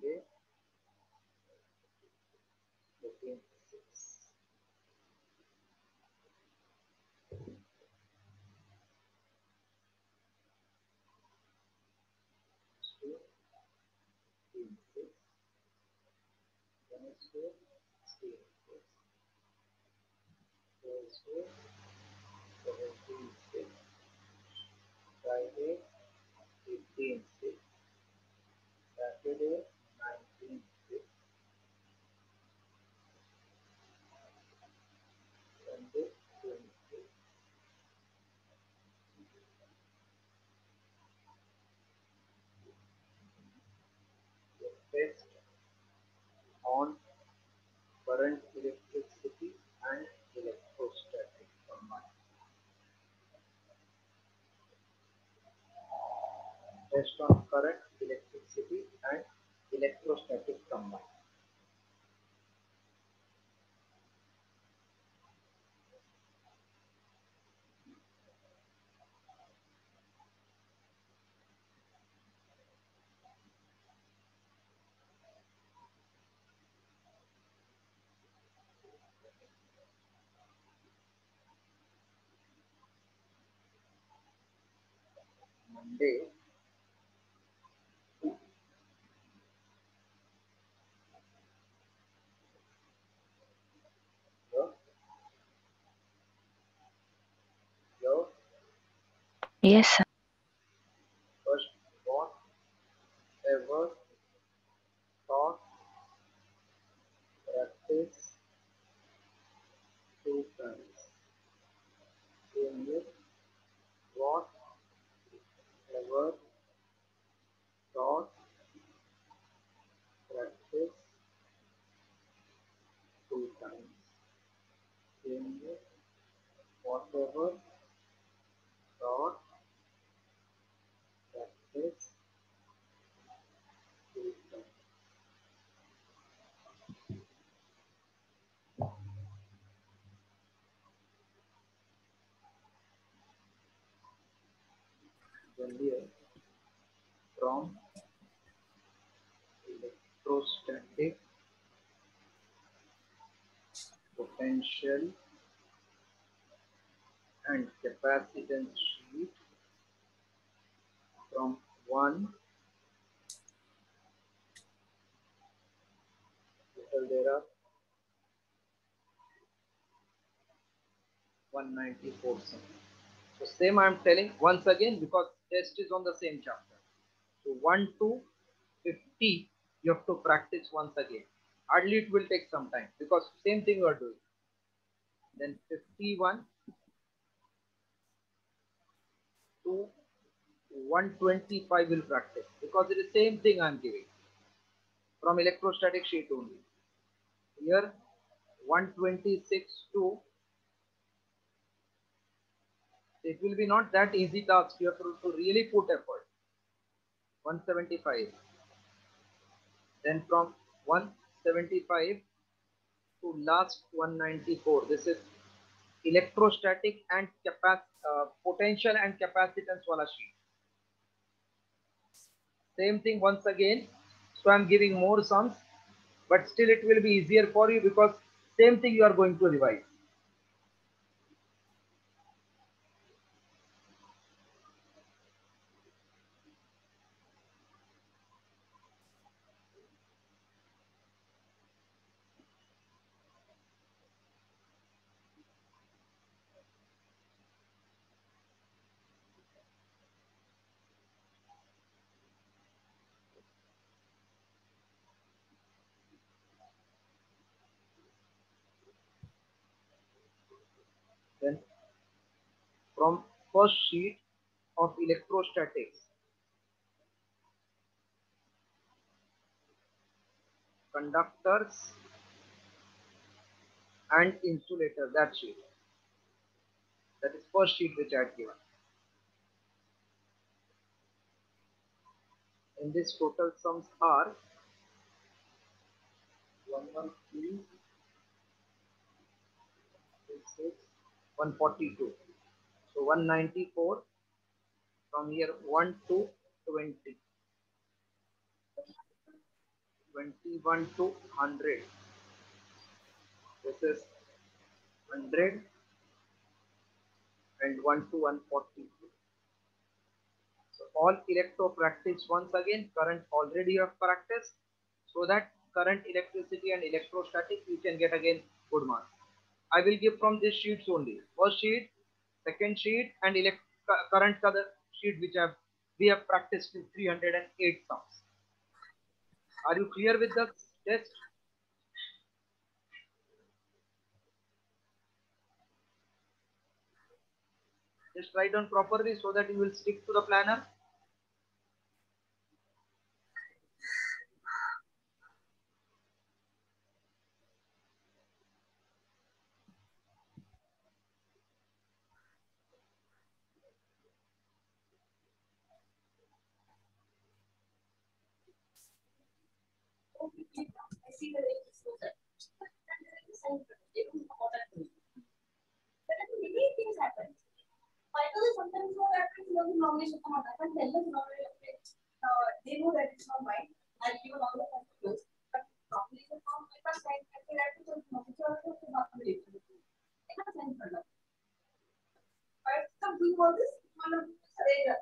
Monday, six, Saturday, Yes, sir. Therefore, dot practice filter. Earlier, from electrostatic potential and capacitance sheet from 1 total there are 194 some. So same I am telling once again because test is on the same chapter. So 1 to 50 you have to practice once again. Hardly it will take some time because same thing you are doing. Then 51 to 125 will practice because it is the same thing I am giving from electrostatic sheet only. Here 126 to it will be not that easy task. You have to, to really put effort. 175. Then from 175 to last 194. This is electrostatic and capac uh, potential and capacitance wala sheet. Same thing once again. So I'm giving more sums, but still it will be easier for you because same thing you are going to revise. From first sheet of electrostatics, conductors and insulators, that sheet. That is first sheet which I had given. In this total sums are 113, 142. So 194 from here 1 to 20. 21 to 100. this is 100 and 1 to 140 so all electro practice once again current already you have practiced so that current electricity and electrostatic you can get again good marks i will give from these sheets only. First sheet second sheet and elect current color sheet which I have we have practiced in 308 sums are you clear with the test? Just write down properly so that you will stick to the planner sometimes what happens, you know, the knowledge of someone, I can tell them knowledge of it. Uh, they know that it's not mine. I'll give a lot of clues. But probably the form, I can't find, I can add to the knowledge of the knowledge. I can't find for them. But some doing all this, one of the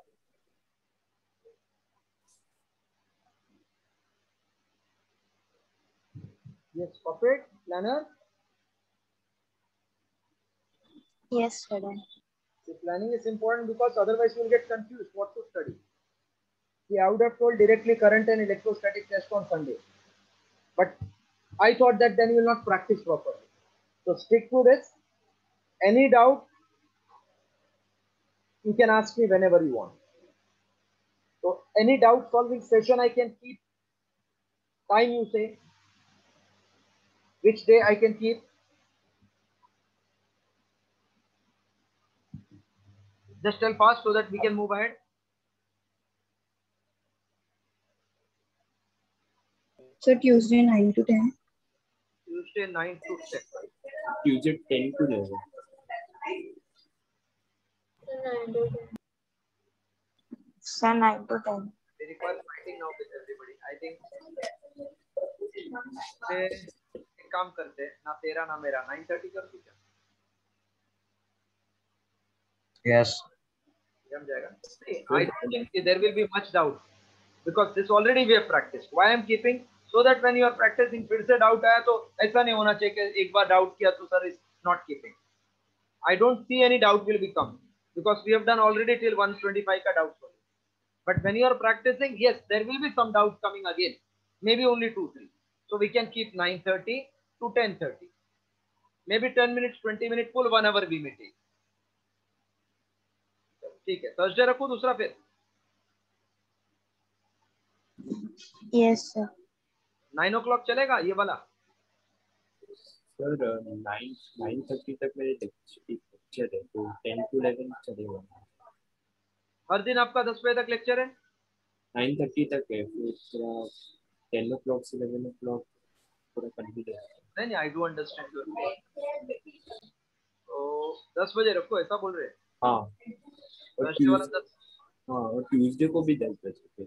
Yes, puppet, planner. Yes, sir. Planning is important because otherwise you will get confused what to study. See, I would have told directly current and electrostatic test on Sunday. But I thought that then you will not practice properly. So stick to this. Any doubt, you can ask me whenever you want. So any doubt solving session I can keep. Time you say. Which day I can keep? Just tell fast so that we can move ahead. So Tuesday 9 to 10. Tuesday 9 to 10. Tuesday 10 to 11. Sir, 9 to 10. They require fighting now with everybody. I think से एक काम करते हैं ना तेरा ना मेरा 9:30 कर दूं क्या Yes. जम जाएगा नहीं, I don't think there will be much doubt because this already we have practiced. Why I'm keeping so that when you are practicing फिर से doubt आया तो ऐसा नहीं होना चाहिए कि एक बार doubt किया तो sir is not keeping. I don't see any doubt will become because we have done already till 125 ka doubt only. But when you are practicing, yes, there will be some doubt coming again. Maybe only two, three. So we can keep 9:30 to 10:30. Maybe 10 minutes, 20 minutes, full one hour we may take. ठीक है Thursday रखो दूसरा फिर। Yes, sir. Nine o'clock चलेगा ये वाला। Sir nine nine thirty तक मेरे लेक्चर है तो टेन टू इलेवन चलेगा। हर दिन आपका दस बजे तक लेक्चर है? नाइन थर्टी तक है फिर थोड़ा टेन ओ क्लॉक से इलेवन ओ क्लॉक थोड़ा कंटिन्यू नहीं नहीं आई डू अंडरस्टैंड योर तो दस बजे रखो ऐसा बोल रहे हैं? हाँ। हाँ और ट्यूसडे को भी दस बजे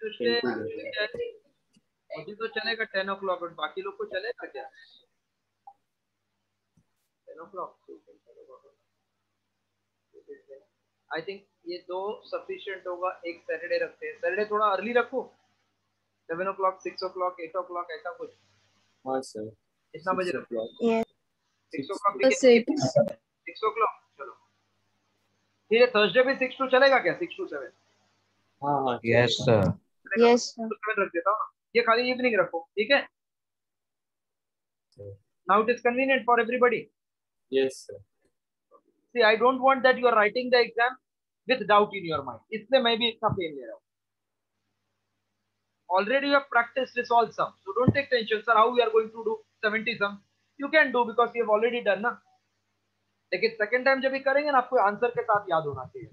ट्यूसडे मुझे तो चलेगा टेन ओ क्लॉक और बाकी लोग को चलेगा क्या? Ten o'clock I think ये दो सफिशिएंट होगा एक सैटरडे रखते हैं। सैटरडे थोड़ा अर्ली रखो। Seven o'clock six o'clock eight o'clock ऐसा कुछ। हाँ सर कितना बजे रखो। Six o'clock six o'clock ठीक थर्सडे भी सिक्स टू चलेगा क्या? सिक्स टू सेवन हाँ, हाँ यस यस रख देता हूँ। ये खाली इवनिंग रखो ठीक है? Now it is convenient for everybody yes see I don't want that you are writing the exam with doubt in your mind इसलिए मैं भी इतना पेन ले रहा हूँ। Already you have practiced this all sum. So don't take tension sir. How we are going to do 70 sum? You can do because you have already done na? लेकिन second time जब करेंगे ना आपको answer के साथ याद होना चाहिए।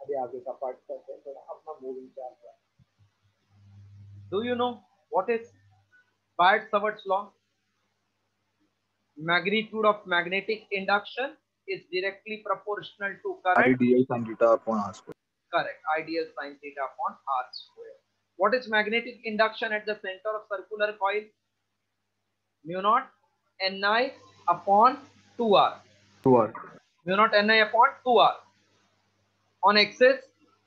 अभी do you know what is Biot Savart's law magnitude of magnetic induction is directly proportional to current I dl sine upon r square correct I dl sine upon r square what is magnetic induction at the centre of circular coil mu naught n I upon 2r. 2r. Mu naught ni upon 2r. On axis,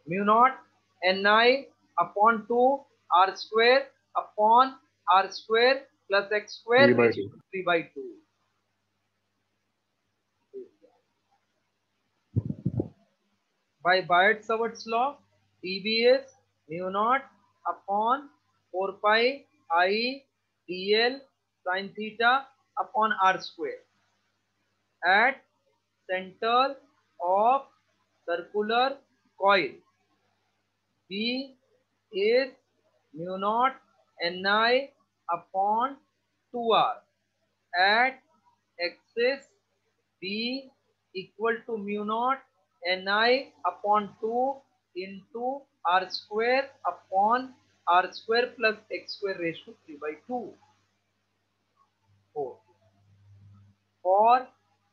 mu naught ni upon 2 r square upon r square plus x square 3 by raised 3 by 2. By Biot-Savart's law, dB is mu naught upon 4 pi i dl sin theta upon r square at center of circular coil. B is mu naught ni upon 2r at axis B equal to mu naught ni upon 2 into r square upon r square plus x square raised to 3 by 2. 4. For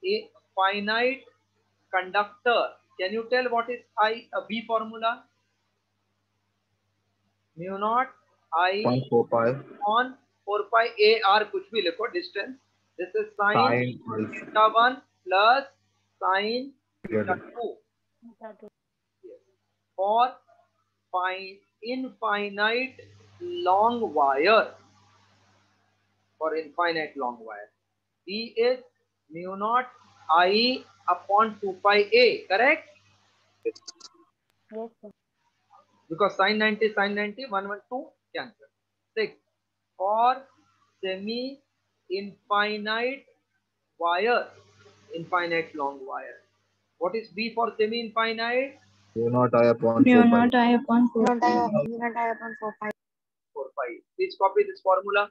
a finite conductor, can you tell what is I a B formula? Mu naught I 0.4 pi on 4 pi a r कुछ भी लिखो distance. This is sin theta 1 plus sine theta 2. Yes. For fine infinite long wire. For infinite long wire. D is mu naught I upon 2 pi a. Correct? Yes, sir. because sine 90 sine 90 112 cancel 6 for semi infinite wire infinite long wire what is b for semi infinite mu naught i upon Mu 4 pi naught I upon 4 Not pi. I, not I upon 4 pi. 4 pi please copy this formula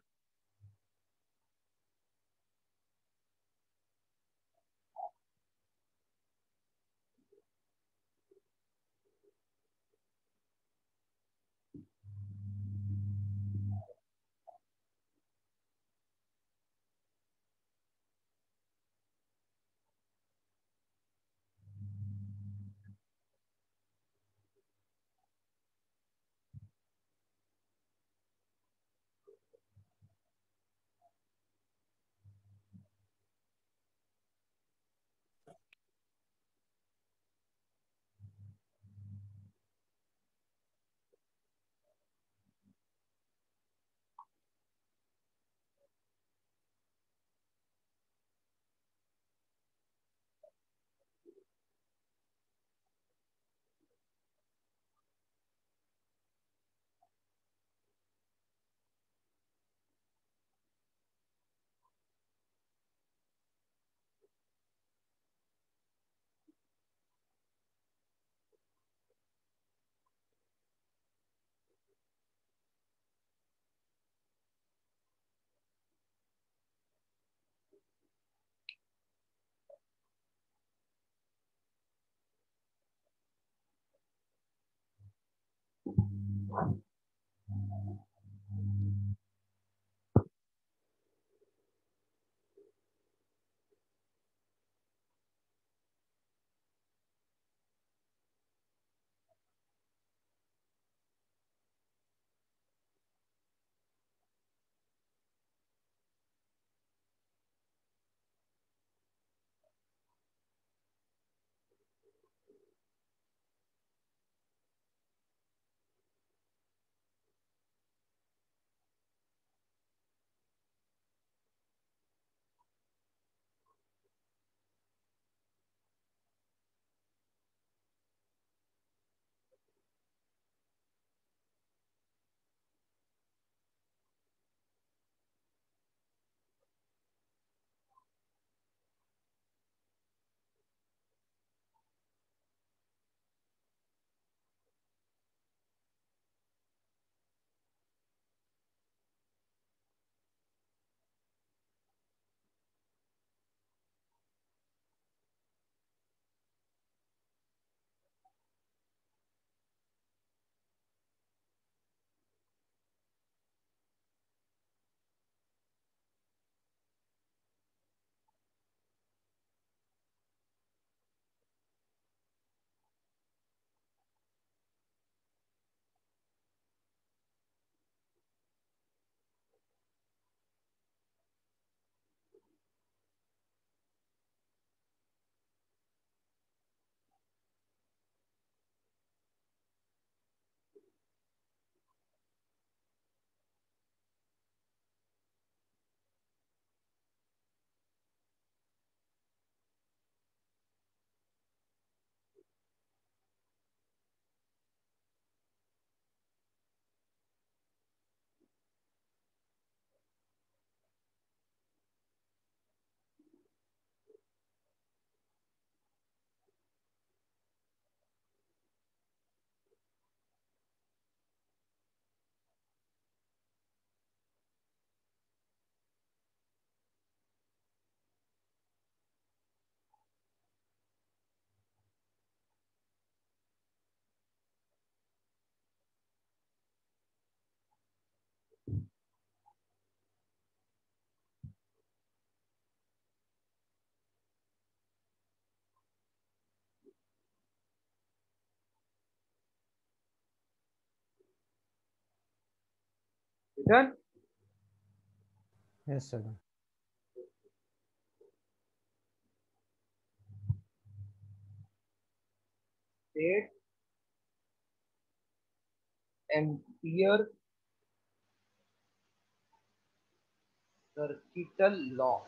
Thank you. Done? Yes, sir. state ampere circuital law.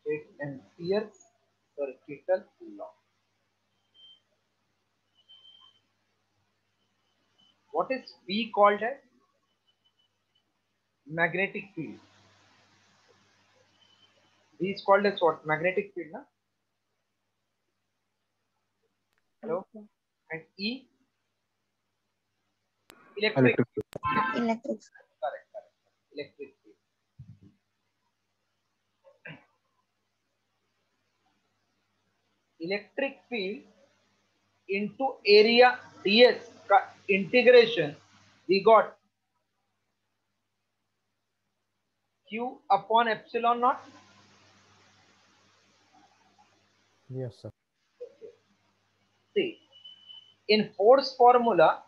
State ampere circuital law what is b called as? Magnetic field. B is called as what? Magnetic field na? hello? And e? Electric. Electric. Electric. correct correct. Electric field. Electric field into area ds का integration we got q upon epsilon naught. Yes, sir. see in force formula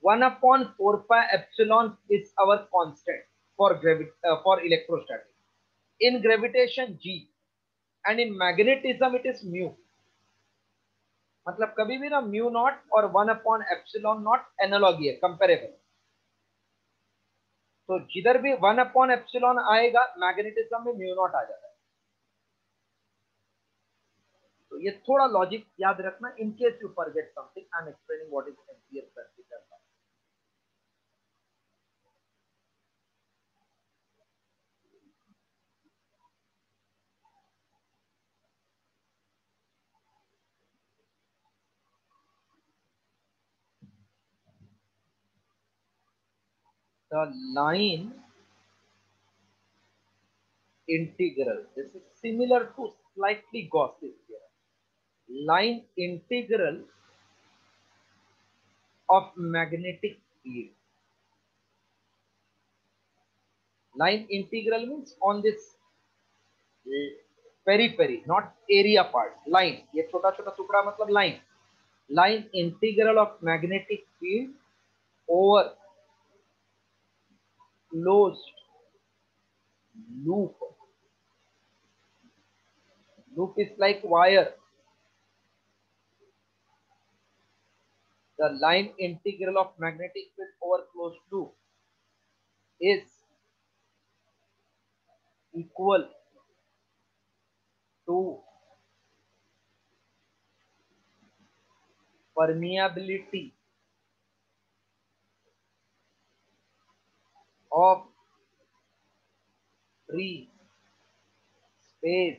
1 upon 4 pi epsilon is our constant for gravity uh, for electrostatic. In gravitation g and in magnetism it is mu मतलब कभी भी ना mu naught और one upon epsilon naught analogy है comparable तो जिधर भी one upon epsilon आएगा मैग्नेटिज्म में म्यू नॉट आ जाता है। तो ये थोड़ा लॉजिक याद रखना in case you forget something I am explaining what is ampere circuit the line integral. This is similar to slightly Gauss's theorem. Line integral of magnetic field. Line integral means on this uh, periphery, not area part. Line. ये छोटा छोटा टुकड़ा मतलब line. Line integral of magnetic field over closed loop. Loop is like wire. The line integral of magnetic field over closed loop is equal to permeability of free space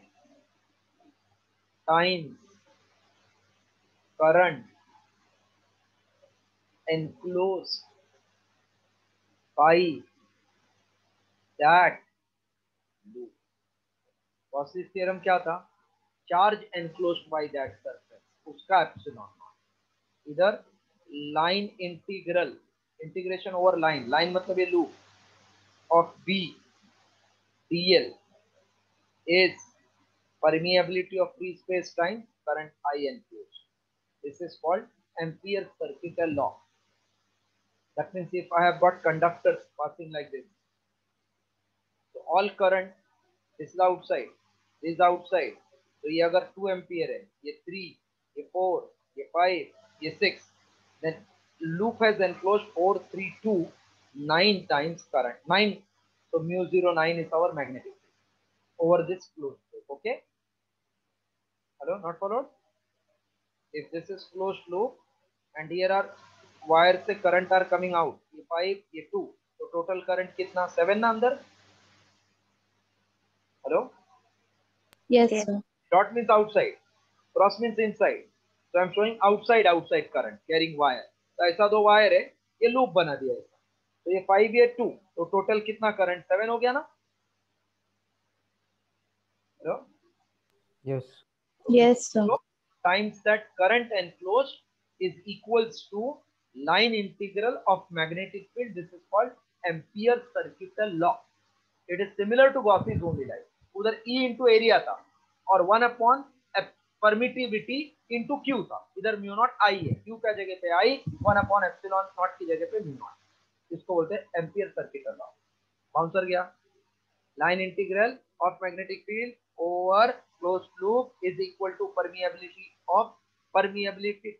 times current enclosed by that loop. Gauss's theorem क्या था charge enclosed by that surface उसका epsilon इधर line integral integration over line line मतलब ये loop of B dl is permeability of free space time current I enclosed. This is called Ampere circuital law. That means if I have got conductors passing like this, so all current, this is outside, this is outside. तो ये अगर 2 ampere है ये 3 ये 4 ये 5 ये 6 then loop has enclosed 4 3 2 9 times current 9 so mu 09 is our magnetic field over this closed loop okay hello not followed if this is closed loop and here are wires से current are coming out ये 5 ये 2 तो total current कितना 7 ना अंदर hello Yes, sir. dot means outside cross means inside so i'm showing outside outside current carrying wire तो ऐसा दो वायर है ये लूप बना दिया ऐसा तो ये फाइव ये टू तो टोटल कितना करंट सेवन हो गया ना? Yes yes time set current and close is equals to line integral of magnetic field this is called ampere circuital law it is similar to Gauss's only light उधर E into area था और one upon permittivity into Q था। इधर mu not I है। Q क्या जगह पे I one upon epsilon naught की जगह पे म्यू नॉट इसको बोलते हैं एम्पियर सर्किट अलॉ कौनसर गया line integral of magnetic field over close loop is equal to permeability of permeability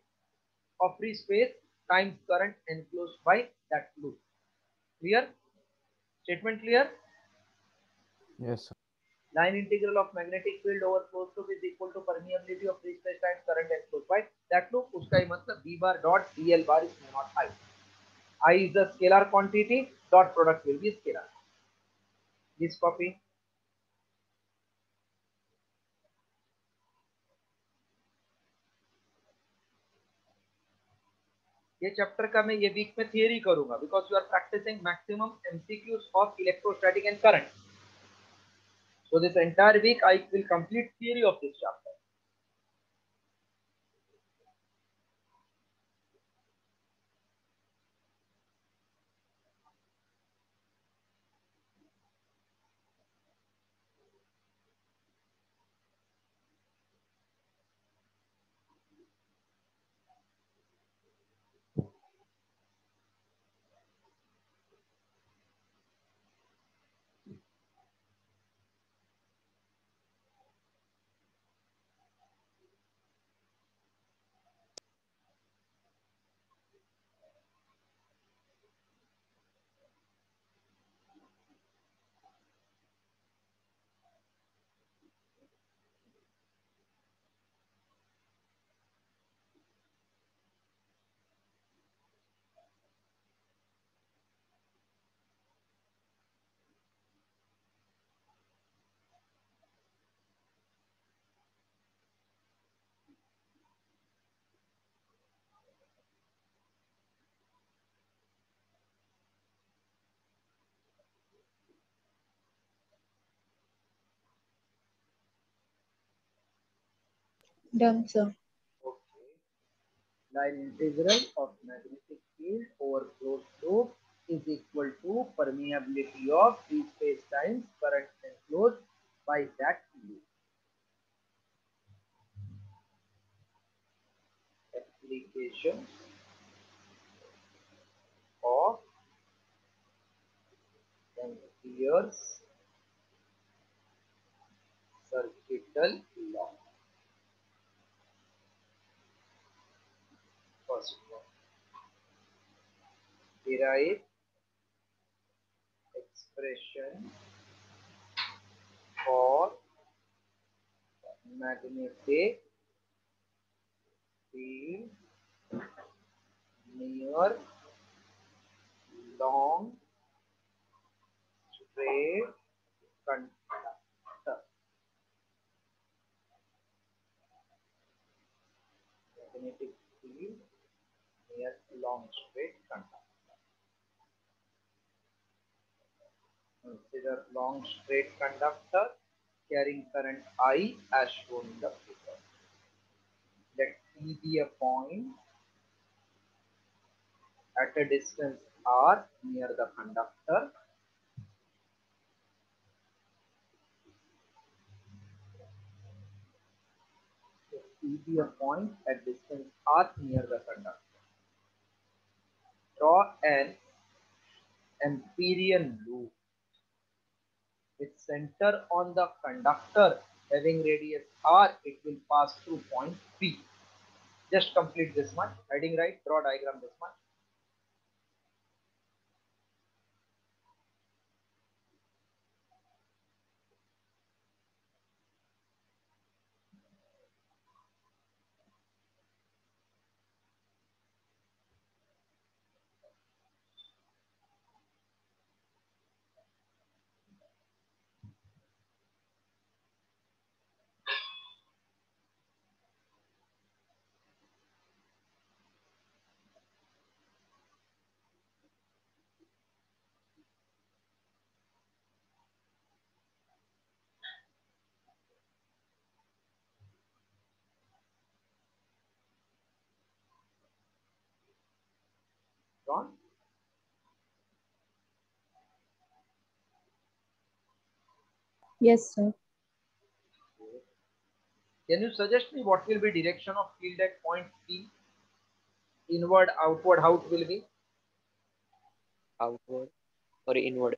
of free space time current enclose by that loop. Clear? Statement clear? Yes line integral of magnetic field over close loop is equal to permeability of free space time current enclose by that loop. उसका ही मतलब B bar dot D L bar is naught I i is the scalar quantity, dot product will be scalar. This copy. ये chapter का मैं ये week में theory करूँगा because you are practising maximum MCQs of electrostatic and current so this entire week I will complete theory of this chapter Done, sir. Okay. Line integral of magnetic field over closed loop is equal to permeability of free space times current enclosed by that loop. Application of Ampere's circuital one. Derive expression. For. Magnetic. Field near. Long. Straight. Conductor. Magnetic long straight conductor. Consider long straight conductor carrying current I as shown in the figure. Let P be a point at a distance R near the conductor. Let P be a point at distance R near the conductor. Draw an Amperian loop with center on the conductor having radius r it will pass through point p. Just complete this much heading right draw diagram this much drawn Yes, sir. Can you suggest me what will be direction of field at point P? Inward, outward, how it will be? outward or inward.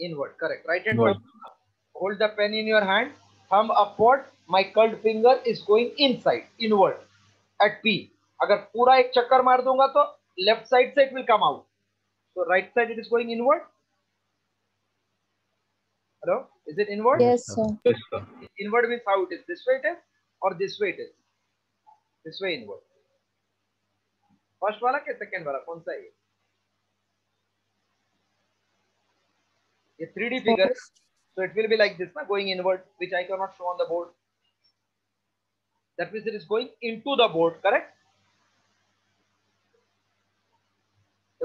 Inward, correct. Right hand Inward. Hold the pen in your hand. Thumb upward. My curled finger is going inside, inward, at P. अगर पूरा एक चक्कर मार दूँगा तो left side से it will come out so right side it is going inward hello is it inward Yes, sir. Yes, sir. inward means how it is this way it is or this way it is this way inward first वाला के second वाला कौन सा है ये ये 3D figure so it will be like this na going inward which I cannot show on the board that means it is going into the board correct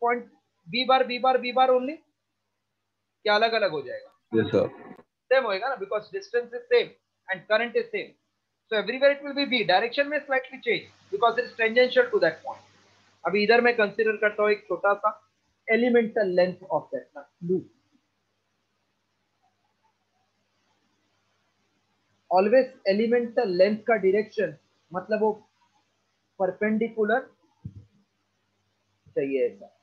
Point B bar B bar B bar only क्या अलग अलग हो जाएगा? Yes, sir. Same होएगा ना because distance is same and current is same so everywhere it will be B direction में slightly change because it is tangential to that point अभी इधर मैं कंसीडर करता हूँ एक छोटा सा elemental length of that loop always elemental length का डायरेक्शन मतलब वो परपेंडिकुलर चाहिए ऐसा।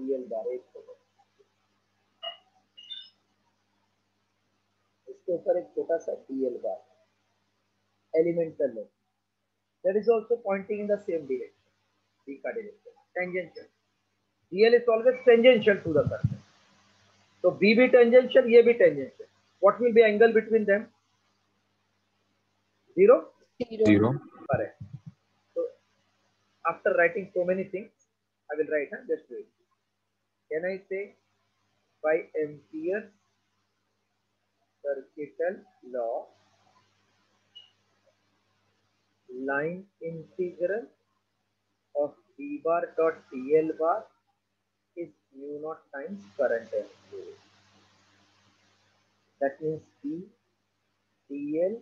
TL डायरेक्ट होगा इसके ऊपर एक छोटा सा TL bar elemental length that is also pointing in the same direction D का direction tangential TL is always tangential to the surface तो B भी टेंजेंशियल ये भी tangential what will be angle between them zero zero पर है After writing so many things, I will write, huh? Just do. Can i say by ampere circuital law line integral of d bar dot dl bar is mu naught times current and. That means d dl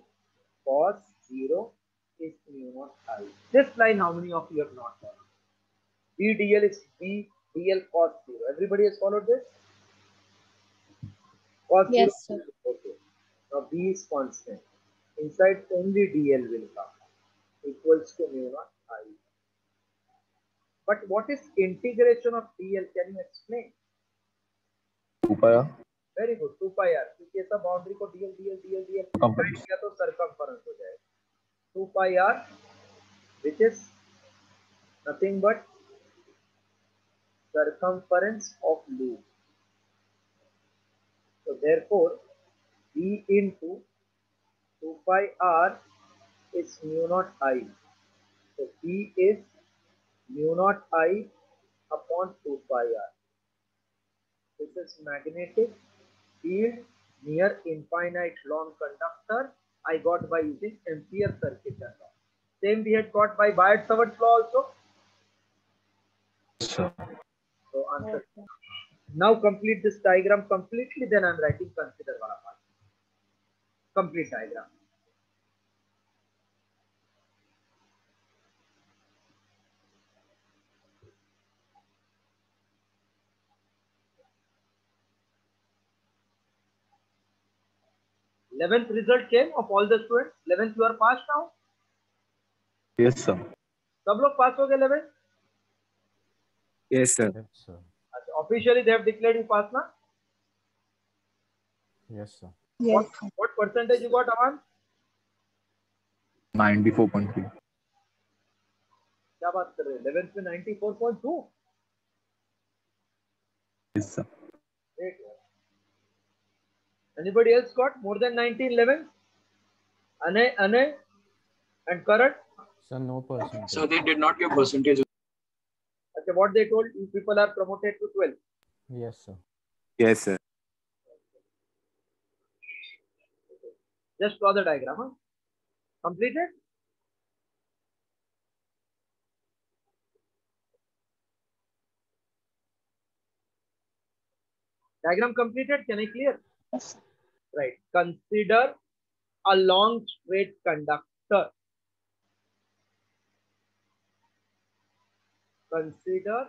cos 0 is mu naught i. This line, how many of you have not done? d dl is d dl cos 0. Everybody has followed this? Cos Yes, 0. sir. Okay. Now b is constant. Inside only dl will come equals to mu naught i. But what is integration of dl? Can you explain? Upaya. Very good. 2 pi r. क्योंकि ऐसा boundary को dl dl dl dl. किया तो circumference हो जाएगा. 2 pi r which is nothing but circumference of loop. So therefore, d into 2 pi r is mu naught i. So p is mu naught i upon 2 pi r. This is magnetic field near infinite long conductor I got by using Ampere circuit law. Same we had got by Biot-Savart law also. Sir. So answer. Now complete this diagram completely. Then I'm writing consider wala part. Complete diagram. Eleventh result came of all the students. Eleventh you are passed now. Yes, sir. सब लोग पास हो गए 11th. Yes, sir. Yes, sir. अच्छा, Officially they have declared you pass now. Yes, sir. Yes. What, what percentage you got, Aman? 94.3. क्या बात कर रहे हैं? 11th में 94.2. Yes, sir. Great. Anybody else got more than 19, 11? Anay, Anay, and Karan? Sir, no percentage. So they did not give percentage. Okay, what they told you people are promoted to 12. Yes, sir. Yes, sir. Just draw the diagram. Huh? Completed? Diagram completed? Can I clear? Yes. Right. Consider a long straight conductor. Consider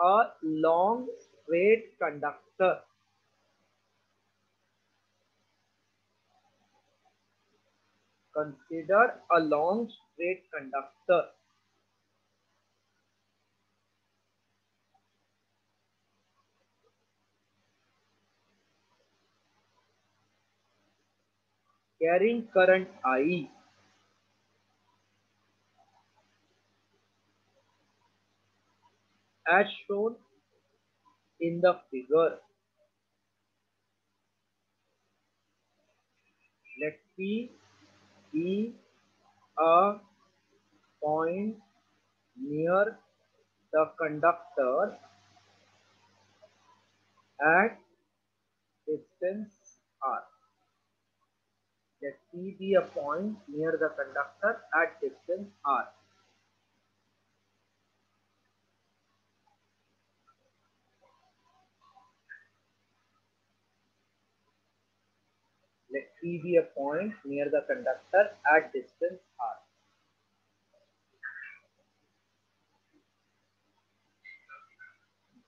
a long straight conductor. Consider a long straight conductor. Carrying current I as shown in the figure. Let P be a point near the conductor at distance r. Let P be a point near the conductor at distance r. Let P be a point near the conductor at distance r.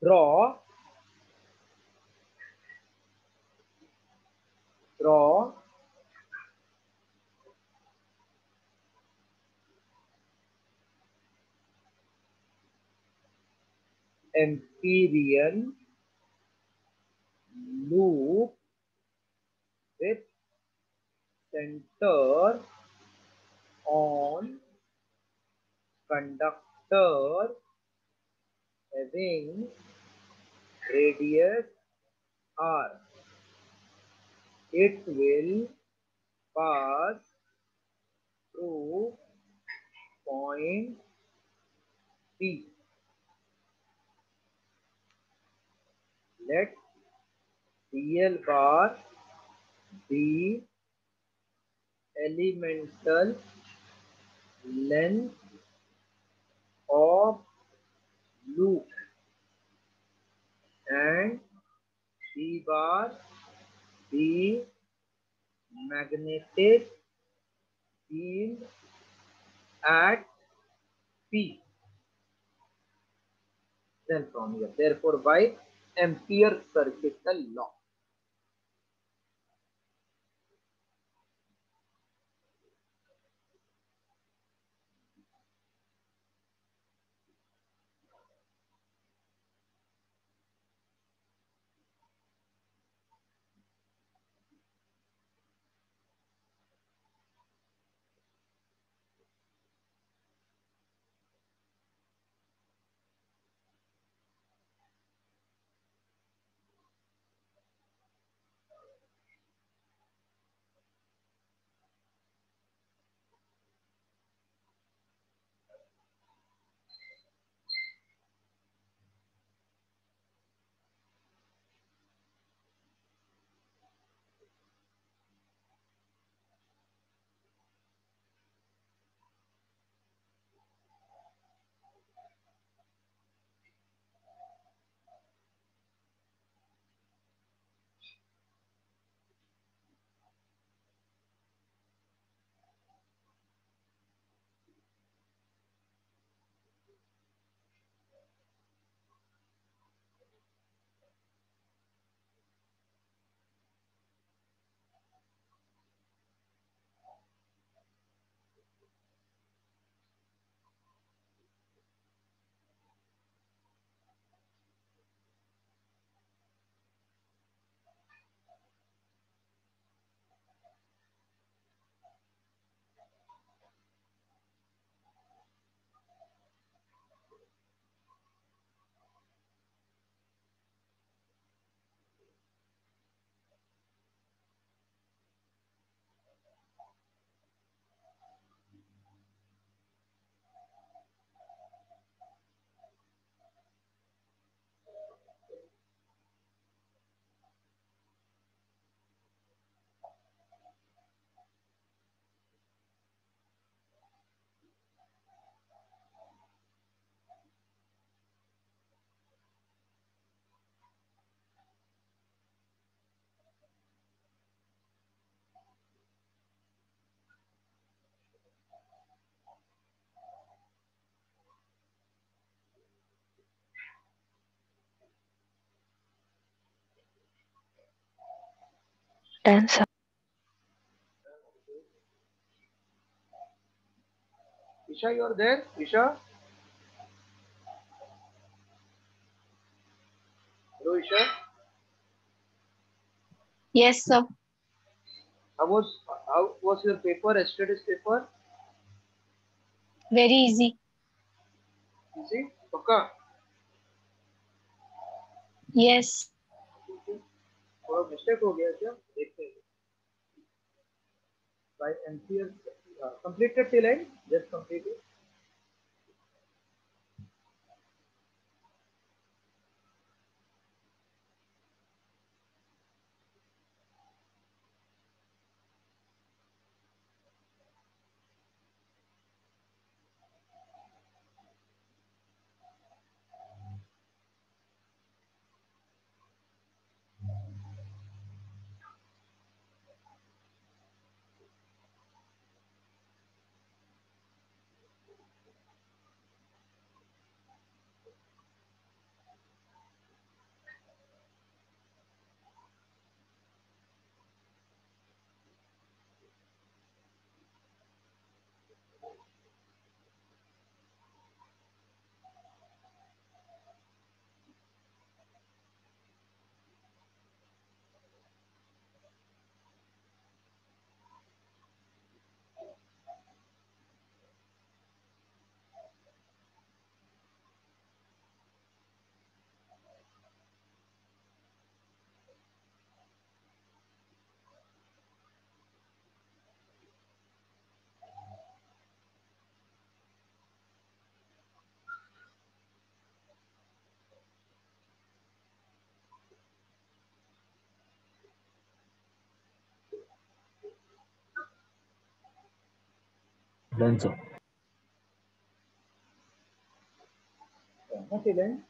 Draw draw Empyrean loop with center on conductor having radius r. It will pass through point P. Let DL bar be elemental length of loop and D bar be magnetic field at P. Then from here, therefore by Ampere circuital law. dancer Isha, you are there? Isha? Hello, Isha? Yes, sir. How was, how was your paper, yesterday's paper? Very easy. Easy? Okay. Yes. थोड़ा mistake हो गया क्या? देखते हैं। By MCL completed till end just completed done. Okay then.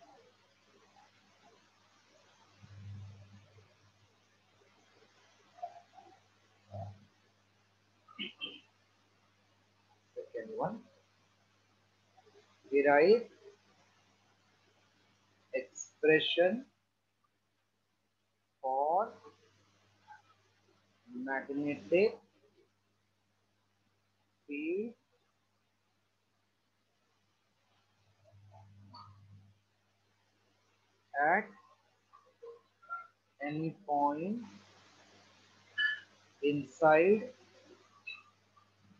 Second one. We write expression for magnetic field at any point inside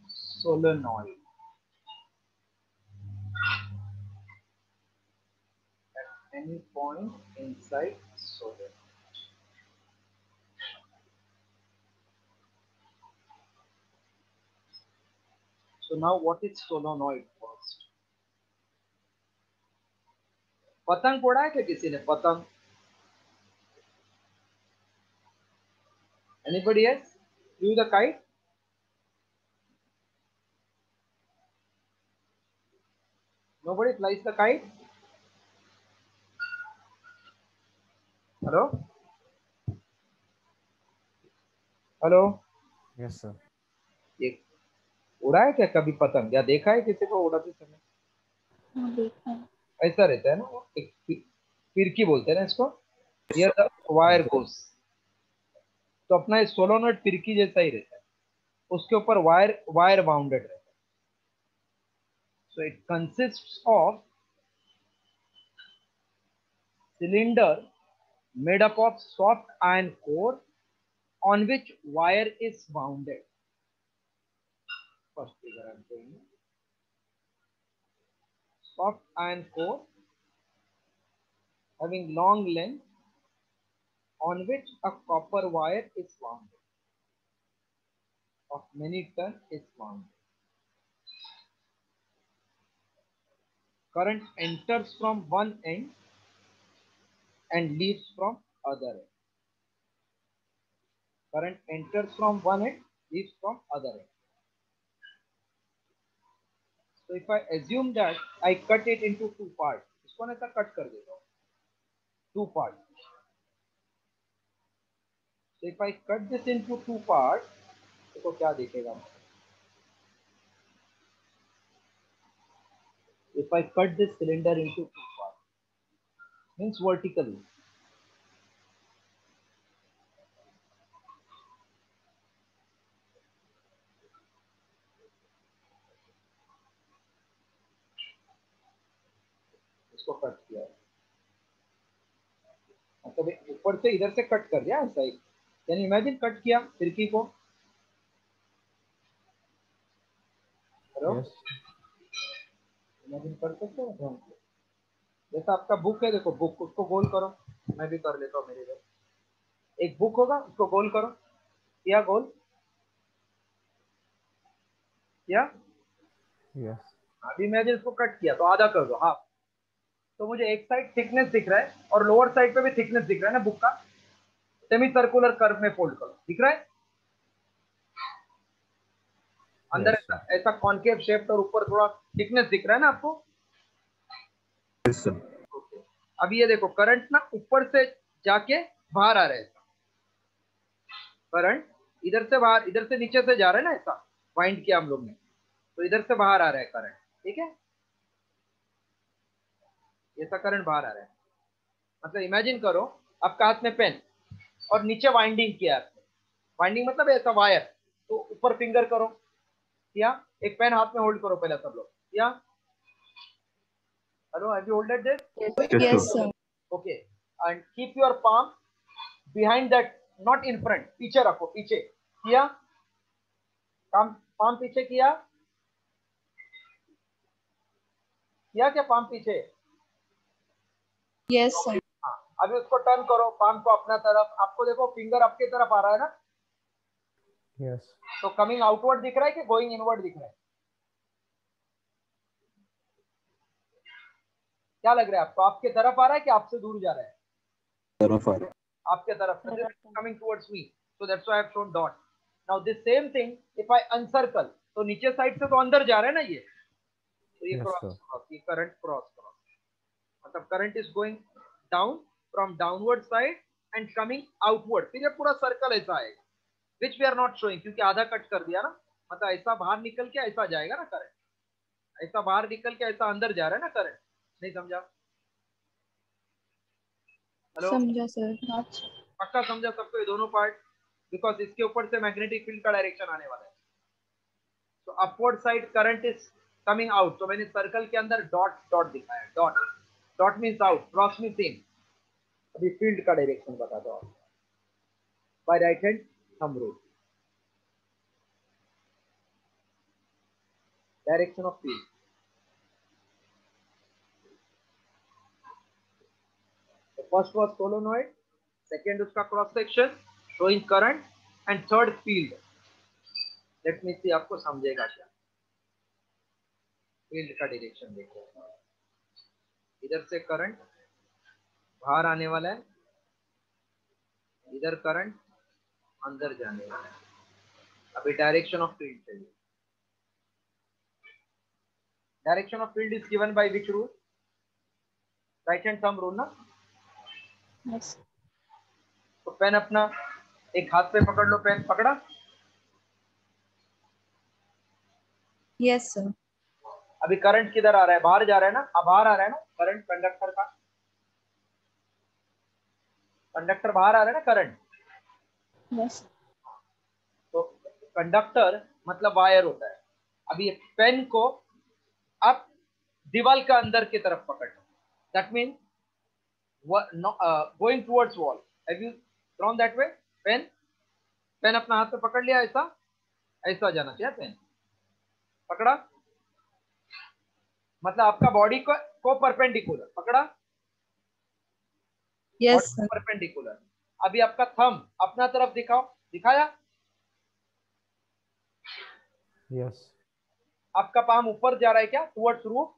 solenoid. At any point inside solenoid. So now what is solenoid पतंग उड़ा है क्या किसी ने पतंग Anybody else? Flew the kite? Nobody flies the kite? Hello? Hello? Yes, sir. ये उड़ा है क्या कभी पतंग या देखा है किसी को उड़ाते समय हाँ, देखा है। ऐसा रहता है ना, एक फिरकी बोलते हैं ना इसको हियर द वायर गोस तो अपना सोलोनट फिरकी जैसा ही रहता है उसके ऊपर वायर वायर बाउंडेड रहता है so it consist of cylinder made up of soft iron core on which wire is wounded. First figure I'm showing you. Soft iron core having long length on which a copper wire is wound Of many ton is wound. Current enters from one end and leaves from other end. Current enters from one end, leaves from other end. तो if I assume that I cut it in two part इसको ना ऐसा cut कर देता हूँ। Two part तो if I cut this in two two part तो क्या देखेगा मैं If I cut this cylinder into two parts, means vertically, एक ऊपर से इधर से कट कर दिया ऐसा ही यानी इमेजिन कट किया खिड़की को। हेलो इमेजिन कर सकते हो? जैसा आपका बुक है देखो बुक उसको गोल करो। मैं भी कर लेता हूँ मेरे इधर एक बुक होगा उसको गोल करो। किया गोल? किया? Yes. अभी मैंने इसको कट किया तो आधा कर दो हाफ़ तो मुझे एक साइड थिकनेस दिख रहा है और लोअर साइड पे भी थिकनेस दिख रहा है ना बुक का? सेमी सर्कुलर कर्व में फोल्ड करो। दिख रहा है? अंदर Yes, ऐसा ऐसा कॉन्केव शेप और ऊपर थोड़ा थिकनेस दिख रहा है ना आपको? Yes. ओके अभी ये देखो करंट ना ऊपर से जाके बाहर आ रहा है। करंट इधर से बाहर इधर से नीचे से जा रहा है ना ऐसा? वाइंड किया हम लोग ने। तो इधर से बाहर आ रहा है करंट ठीक है? ऐसा करंट बाहर आ रहा है। मतलब इमेजिन करो आपका हाथ में पेन और नीचे वाइंडिंग किया आपने। वाइंडिंग मतलब ऐसा वायर तो ऊपर फिंगर करो किया एक पेन हाथ में होल्ड करो पहले सब लोग किया hello have you holded this sir. sir. okay and keep your palm behind that not in front पीछे रखो पीछे। किया? palm palm पीछे किया? किया क्या पाम पीछे? Yes, sir. हाँ अभी उसको टर्न करो palm को अपना तरफ़। आपको देखो फिंगर आपके तरफ़ आ रहा है ना? Yes. तो कमिंग आउटवर्ड दिख रहा है कि गोइंग इनवर्ड दिख रहा है? क्या लग रहा है आपको? आपके तरफ़ आ रहा है कि आपसे दूर जा रहा है? तरफ़ आ रहा है। आपके तरफ़। Coming this me coming towards me. I have shown dot. Now this same thing if i uncircle तो नीचे साइड से तो अंदर जा रहा है ना ये? तो ये क्रॉस. ये करंट क्रॉस मतलब current is going down from downward side and coming outward फिर ये पूरा सर्कल ऐसा आएगा which we are not showing क्योंकि आधा कट कर दिया ना। मतलब ऐसा बाहर निकल के ऐसा जाएगा ना करंट ऐसा बाहर निकल के ऐसा अंदर जा रहा है ना करंट नहीं समझा? हेलो समझा सर अच्छा पक्का समझा सबको ये दोनों पार्ट बिकॉज़ इसके ऊपर से मैग्नेटिक फ़ील्ड का डायरेक्शन आने वाला है। तो upward side current is coming out तो मैंने सर्कल के अंदर डॉट डॉट दिखाया dot dot means out cross means in अभी फ़ील्ड का डायरेक्शन बता दो by right hand thumb rule direction of field first was solenoid, second उसका cross section showing current, and third field. Let me see, आपको समझेगा क्या? Field का direction देखो। इधर से करंट बाहर आने वाला है। इधर करंट अंदर जाने वाला है। अभी डायरेक्शन ऑफ़ फ़ील्ड चाहिए। Direction of field is given by which rule right hand thumb rule ना? Yes. तो पेन अपना एक हाथ पे पकड़ लो पेन पकड़ा। यस Yes, सर अभी करंट किधर आ रहा है? बाहर जा रहा है ना? अब बाहर आ रहा है ना? करंट कंडक्टर का? कंडक्टर बाहर आ रहा है ना करंट Yes. तो कंडक्टर मतलब वायर होता है। अभी पेन को अब दीवार के अंदर की तरफ़ पकड़ that mean going towards wall have you drawn that way pen pen अपना हाथ पे पकड़ लिया ऐसा? ऐसा जाना चाहिए पेन पकड़ा? मतलब आपका बॉडी को को परपेंडिकुलर पकड़ा? Yes, sir. परपेंडिकुलर अभी आपका थम अपना तरफ़ दिखाओ। दिखाया? Yes Yes. आपका पाम ऊपर जा रहा है क्या? टुवर्ड्स रूफ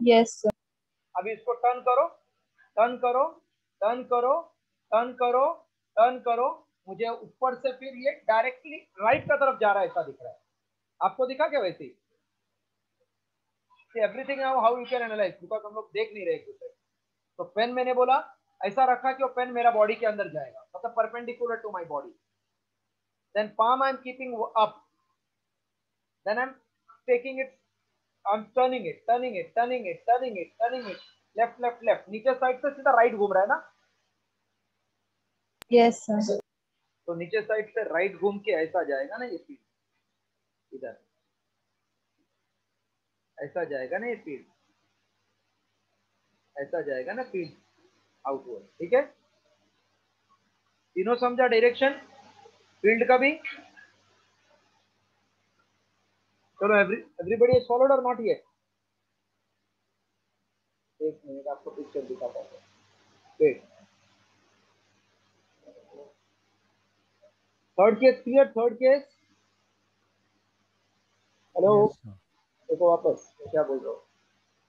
Yes, अभी इसको टर्न करो। टर्न करो। टर्न करो। टर्न करो। टर्न करो। मुझे ऊपर से फिर ये डायरेक्टली राइट का तरफ़ जा रहा है ऐसा दिख रहा है। आपको दिखा क्या वैसे ही? Everything how you can analyse because हम लोग देख नहीं रहे एक दूसरे तो पेन मैंने बोला ऐसा रखा कि वो पेन मेरा बॉडी के अंदर जाएगा। मतलब perpendicular to my body then palm I am keeping up then I am taking it I'm turning it, turning it, turning it, turning it, turning it. Left, left, left. नीचे side से सीधा right घूम रहा है ना? Yes, sir. तो नीचे side से राइट घूम के ऐसा जाएगा ना ये फ़ील्ड इधर। ऐसा जाएगा ना ये फ़ील्ड ऐसा जाएगा ना फ़ील्ड आउटवर्ड ठीक है? तीनों समझा डायरेक्शन फ़ील्ड का भी? चलो every everybody followed or not yet एक मिनट आपको पिक्चर हूँ। Wait third case clear third case hello. देखो वापस मैं क्या बोल रहा हूँ?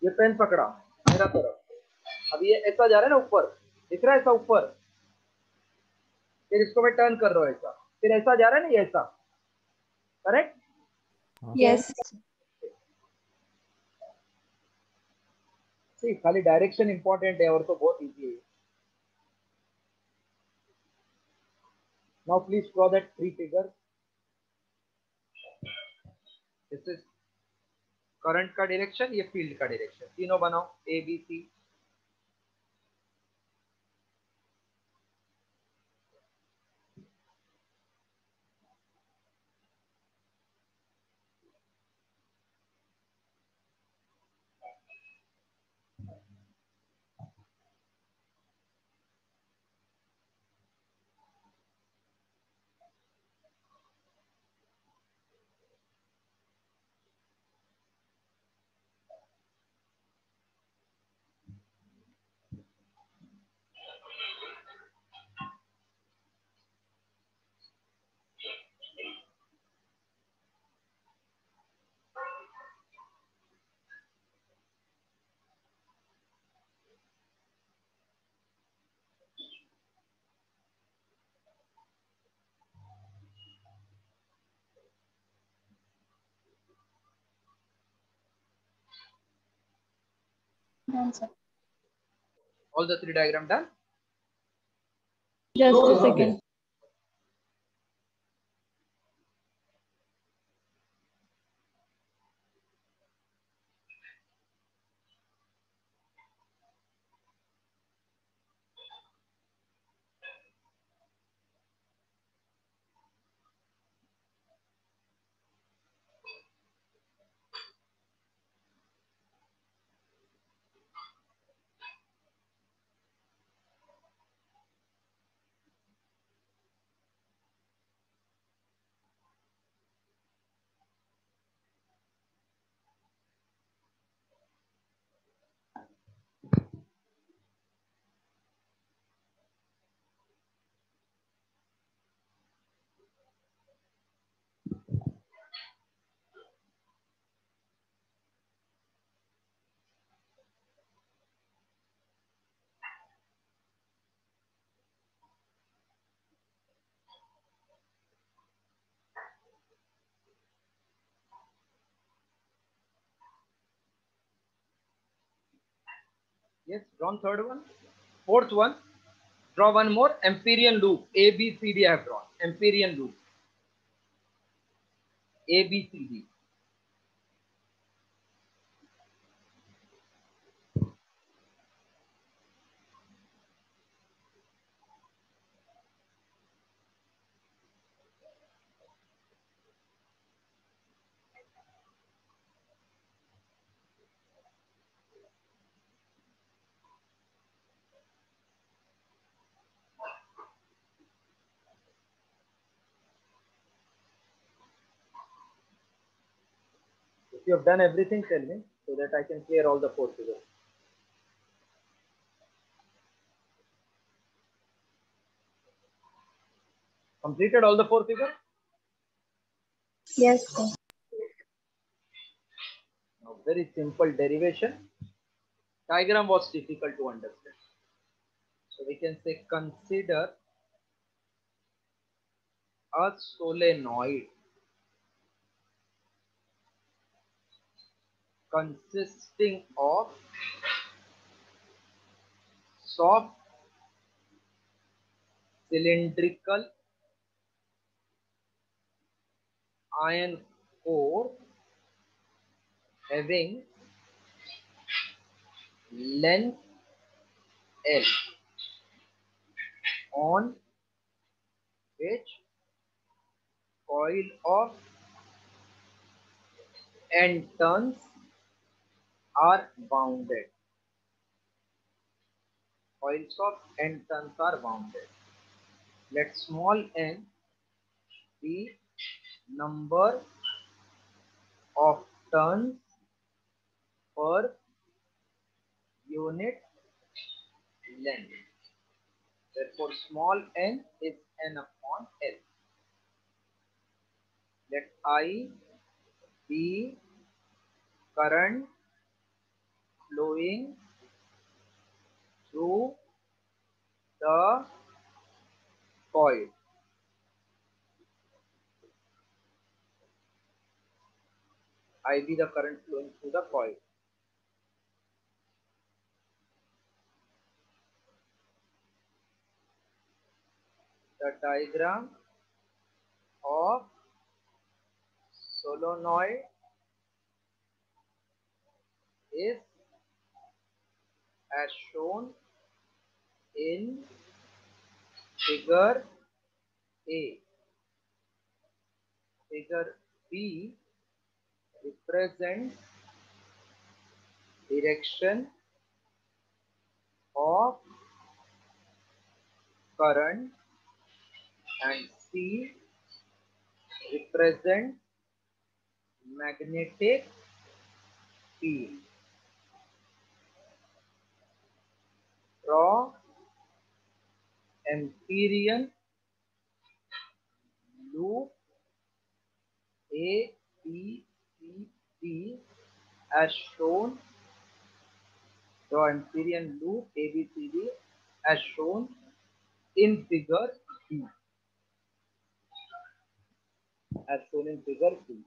ये पेन पकड़ा मेरा तरफ़। अब ये ऐसा जा रहा है ना ऊपर दिख रहा है ऐसा ऊपर? फिर इसको मैं टर्न कर रहा हूँ ऐसा। फिर ऐसा जा रहा है ना ये ऐसा? Correct Yes. सी खाली डायरेक्शन इंपॉर्टेंट है और तो बहुत इजी है now please draw that three figure this is current का डायरेक्शन ये फ़ील्ड का डायरेक्शन तीनों बनाओ A B C Done, sir. all the three diagram done Just a second. Yes drawn third one. Fourth one. Draw one more. Empyrean loop. A b c d i have drawn. Empyrean loop. A b c d you have done everything, tell me so that I can clear all the four figures. Completed all the four figures? Yes, sir. Now, very simple derivation. Diagram was difficult to understand. So we can say consider a solenoid consisting of soft cylindrical iron core having length L on which coil of n turns are bounded. coils of n turns are bounded. Let small n be number of turns per unit length. Therefore, small n is n upon L. Let I be current flowing through the coil. I be the current flowing through the coil. The diagram of solenoid is as shown in figure A. Figure B represents direction of current and C represents magnetic field. Draw Amperian loop A, B, C, D as shown. Draw Amperian loop A, B, C, D as shown in figure B. As shown in figure B.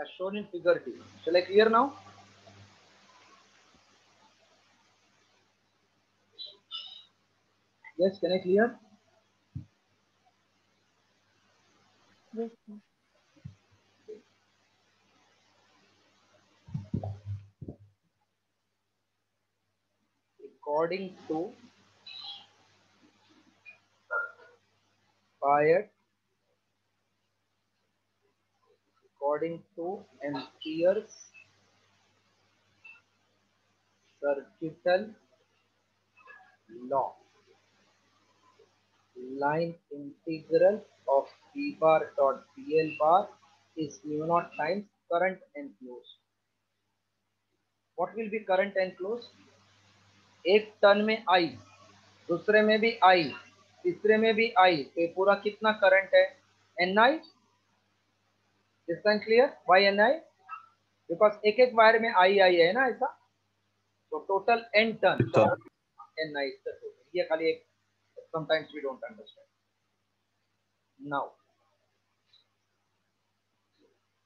as shown in figure D. Shall I clear now? Yes, can I clear? Yes. According to Pyatt, according to Ampere's circuital law, line integral of p bar dot pl bar is mu naught times current enclosed. What will be current enclosed? एक turn में I दूसरे में भी आई तीसरे में भी आई तो पूरा कितना करंट है N I clear why N I because एक एक वायर में आई आई है ना ऐसा? तो total N turn N I total ये खाली एक sometimes we don't understand now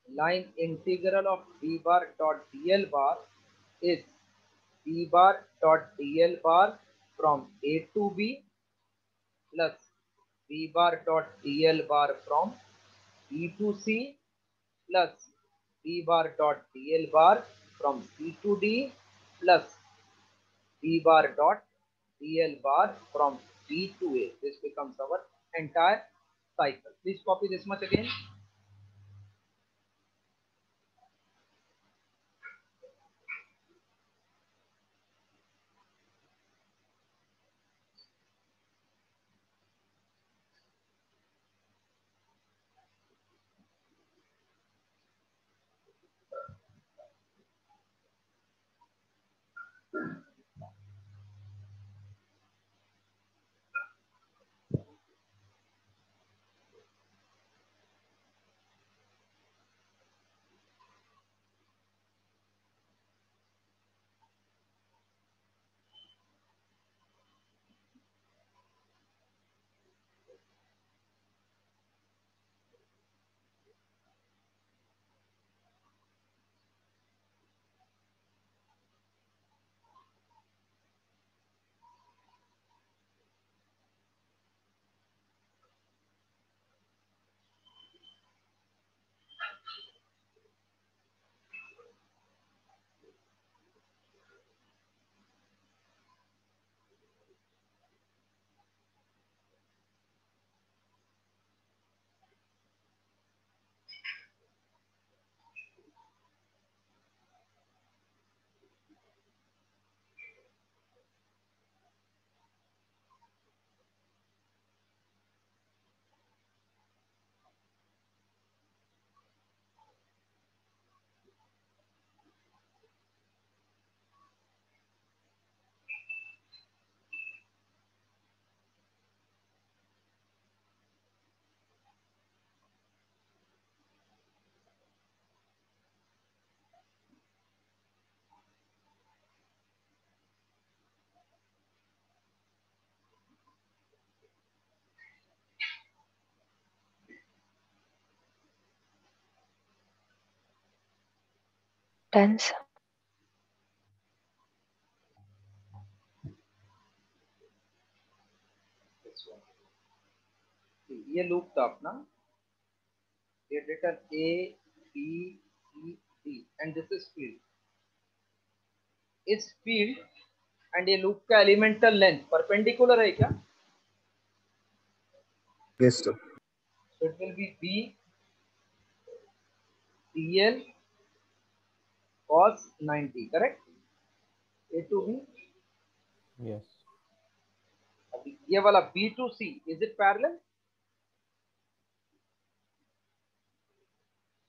line integral of D bar dot D L bar is B bar dot D L bar from A to B plus B bar dot D L bar from B to C plus b bar dot dl bar from c to d plus b bar dot dl bar from b to a this becomes our entire cycle please copy this much again pensa. ये loop था अपना। ये letter A B C D and this is field इस field and ये loop का elemental length perpendicular है क्या? Yes sir it will be B D L L cos 90 correct A to B Yes. अभी ये वाला B to C is it parallel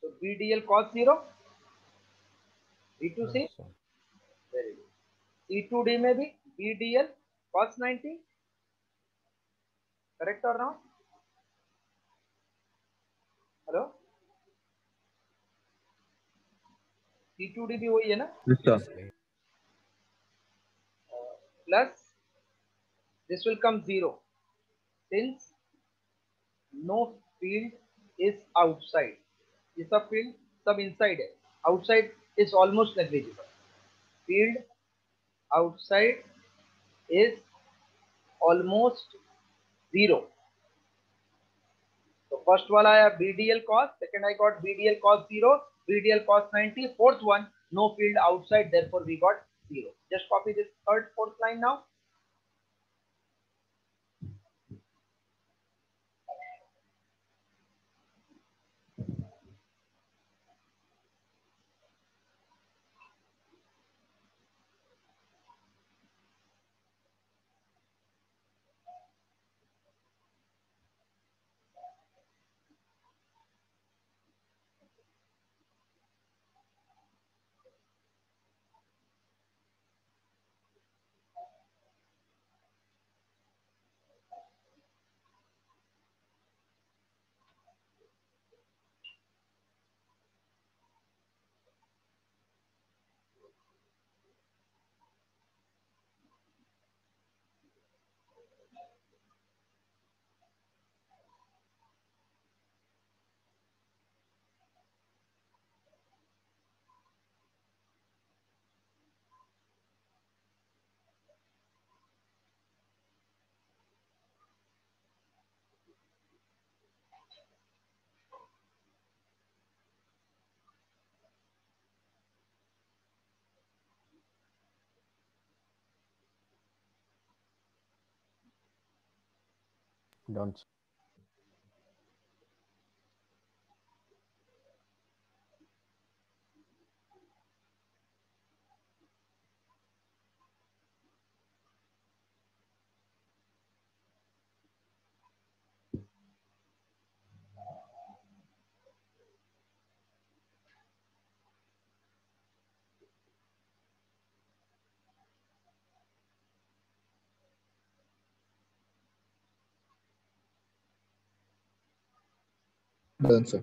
so BDL cos 0 B to C very good C to D में भी BDL cos 90 correct or not hello C to D भी वही है ना? Plus this will come zero since no field is outside ये सब field सब inside है. Outside is almost negligible field outside is almost zero first वाला आया B D L cos second I got B D L cos zero BDL cos 90 fourth one no field outside therefore we got zero. Just copy this third fourth line now Don't 单词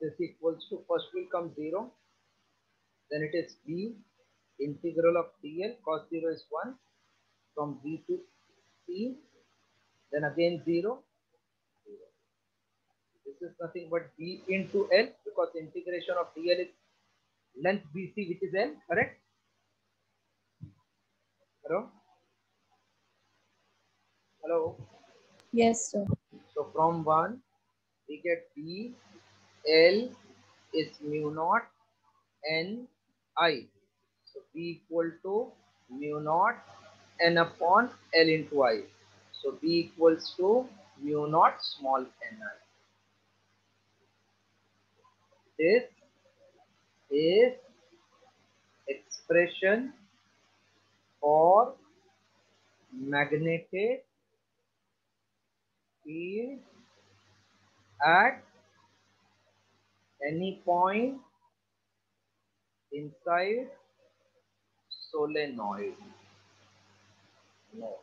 this equals to first will come 0. Then it is b integral of dl cos 0 is 1 from b to c. Then again 0. This is nothing but b into l because integration of dl is length bc which is l, correct? Hello? Hello? Yes, sir. So from 1, we get B, L is mu naught N I. So B equal to mu naught N upon L into I. So B equals to mu naught small n I. This is expression for magnetic field at any point inside solenoid. No.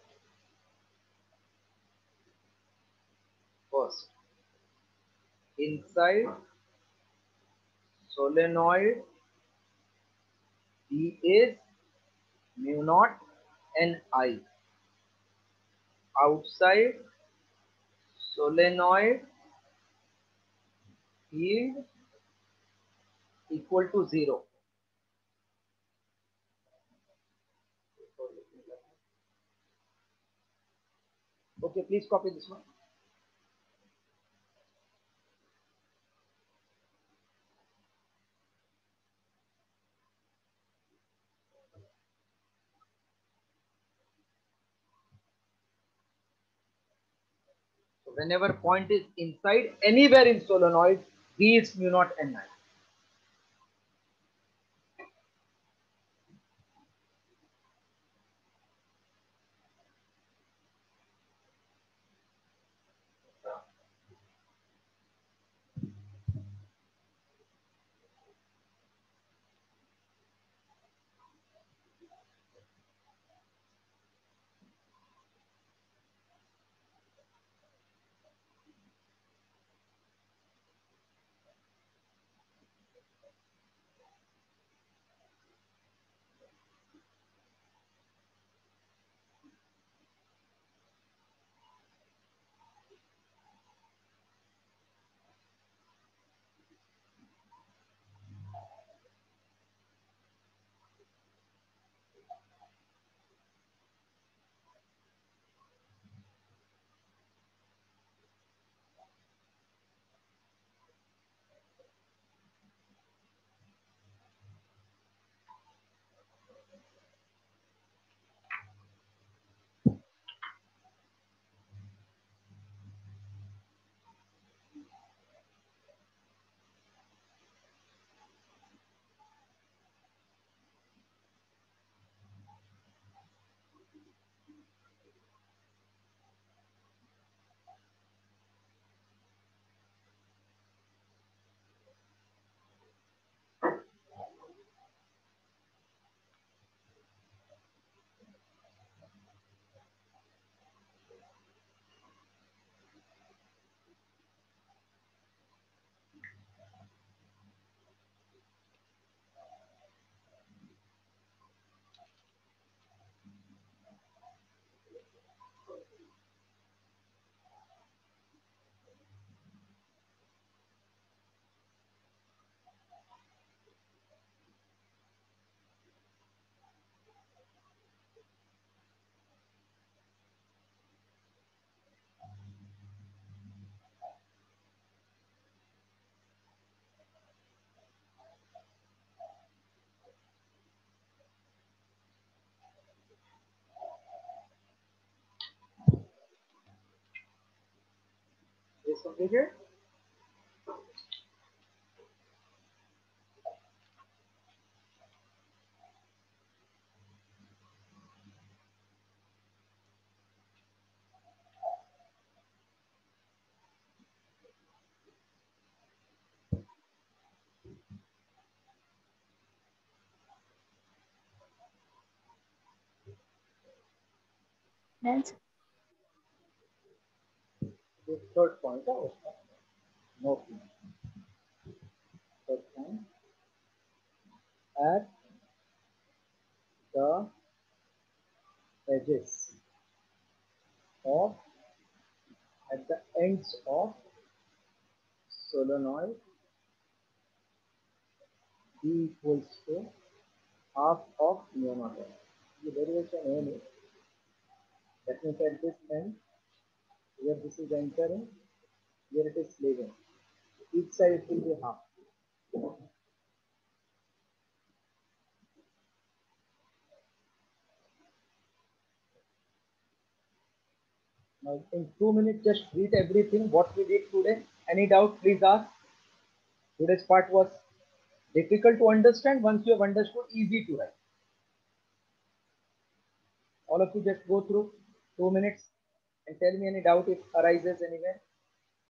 First, inside solenoid, D is mu naught N I. Outside solenoid field equal to zero. Okay, please copy this one. Whenever point is inside anywhere in solenoid, B is mu naught N this over here. That's जो third point है उसका no third point at the edges of at the ends of solenoid b equals to half of mu naught. ये variation n is. Let me take this n here this is entering. Here it is leaving. Each side will be half. Now in two minutes just read everything what we did today. Any doubt please ask. Today's part was difficult to understand. Once you have understood easy to write. All of you just go through two minutes and tell me any doubt if arises anywhere